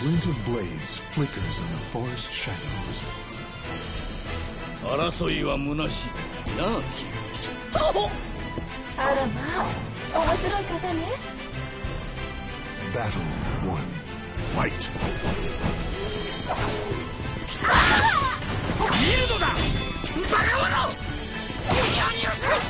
glint of blades flickers in the forest shadows. 争いは虚しいなあ君とあらまあ面白い方ね Battle 1 Fight 見るのだバカ者何をする ah!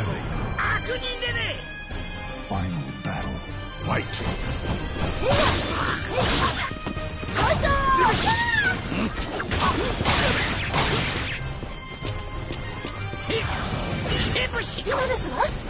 悪人でね Final battle. Fight. 今ですわ